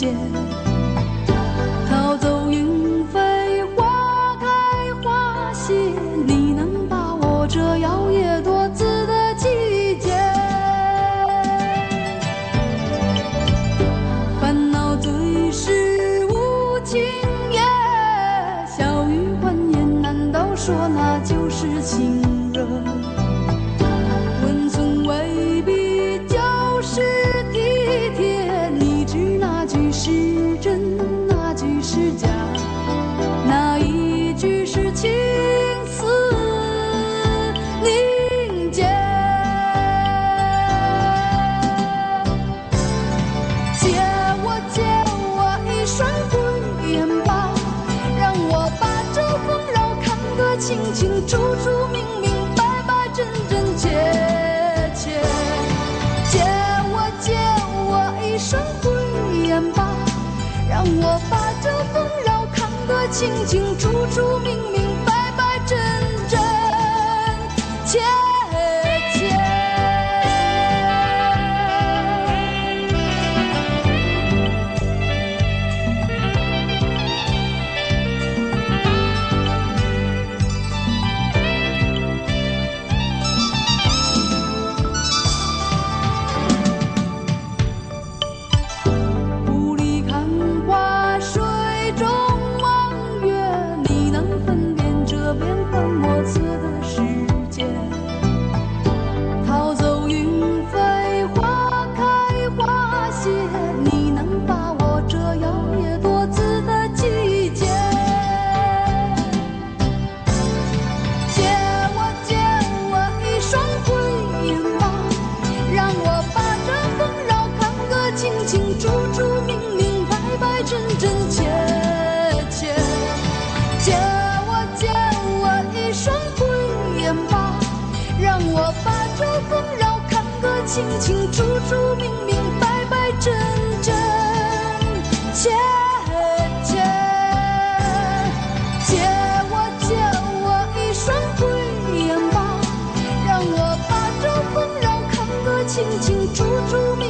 界。逃走云飞，花开花谢，你能把握这摇曳多姿的季节？烦恼最是无情也，笑语欢颜，难道说那就是情清清楚楚、明明白白、真真切切。借我借我一双慧眼吧，让我把这纷扰看得清清楚楚、明明白幻莫测的世我把这纷扰看个清清楚楚、明明白白、真真切切。借我借我一双慧眼吧，让我把这纷扰看个清清楚楚、明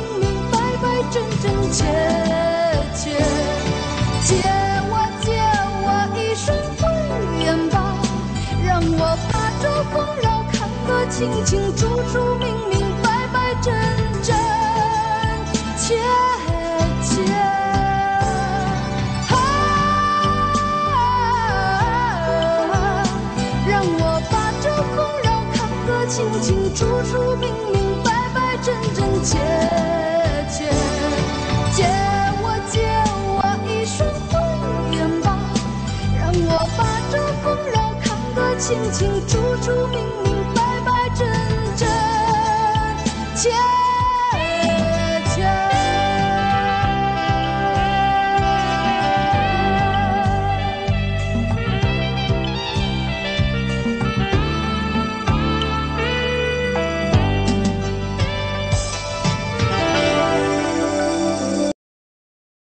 清清楚楚、明明白白、真真切切。啊，让我把这丰饶看个清清楚楚、明明白白、真真切切。借我借我一双慧眼吧，让我把这丰饶看个清清楚楚、明明